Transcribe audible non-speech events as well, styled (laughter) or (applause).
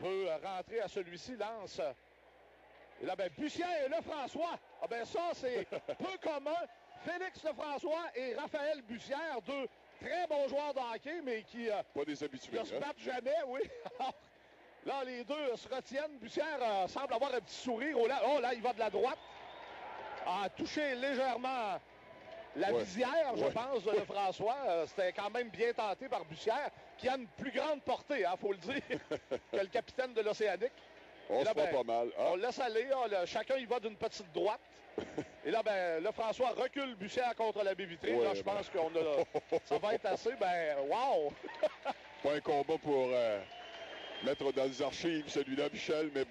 veut rentrer à celui-ci, lance. Et là, ben, Bussière et Lefrançois. Ah ben ça, c'est (laughs) peu commun. Félix Lefrançois et Raphaël Bussière, deux très bons joueurs de hockey, mais qui euh, Pas des habitués. ne se hein? battent jamais, oui. (laughs) Là, les deux se retiennent. Bussière euh, semble avoir un petit sourire. Oh là, oh, là, il va de la droite. A touché légèrement la Ouais. visière, je Ouais. pense, de (laughs) Lefrançois. Euh, C'était quand même bien tenté par Bussière, qui a une plus grande portée, il faut le dire, (laughs) que le capitaine de l'Océanique. On là, se ben, pas mal. Ah, On le laisse aller. ah, là, chacun y va d'une petite droite. (laughs) Et là, ben, le François recule Bussière contre la baie vitrée. Ouais, là, je ben. pense qu'on a. Ça va être assez. Ben, wow! pas un combat pour euh, mettre dans les archives celui-là, Michel, mais